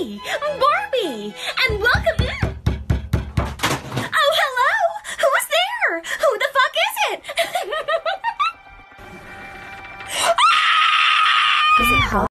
Barbie, and welcome. Oh, hello! Who's there? Who the fuck is it? Ah! is it hot?